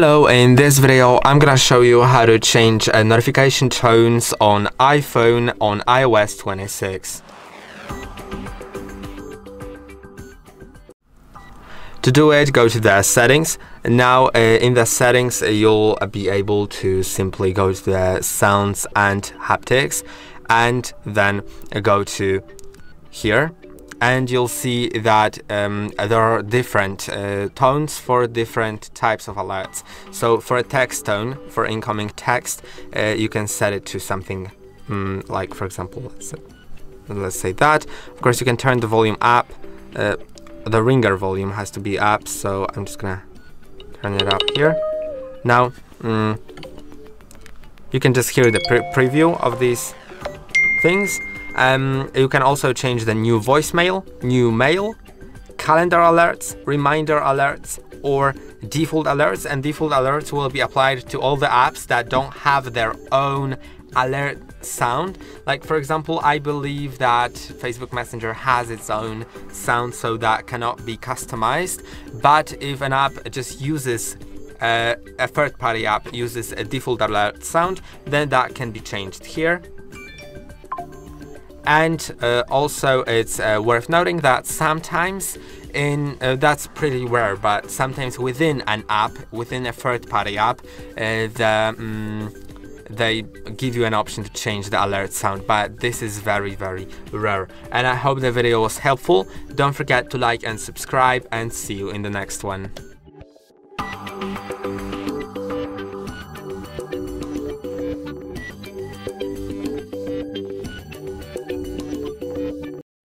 Hello, in this video I'm gonna show you how to change uh, notification tones on iPhone on iOS 26. To do it, go to the settings. Now uh, in the settings you'll be able to simply go to the sounds and haptics and then go to here and you'll see that um, there are different uh, tones for different types of alerts. So for a text tone, for incoming text, uh, you can set it to something um, like, for example, let's, let's, say that. Of course, you can turn the volume up. Uh, the ringer volume has to be up, so I'm just gonna turn it up here. Now, um, you can just hear the pre preview of these things. Um, you can also change the new voicemail, new mail, calendar alerts, reminder alerts, or default alerts. And default alerts will be applied to all the apps that don't have their own alert sound. Like for example, I believe that Facebook Messenger has its own sound, so that cannot be customized. But if an app just uses uh, a third-party app uses a default alert sound, then that can be changed here. And uh, also, it's uh, worth noting that sometimes in uh, that's pretty rare, but sometimes within an app, within a third-party app, uh, the um, they give you an option to change the alert sound, but this is very, very rare. And I hope the video was helpful. Don't forget to like and subscribe, and see you in the next one.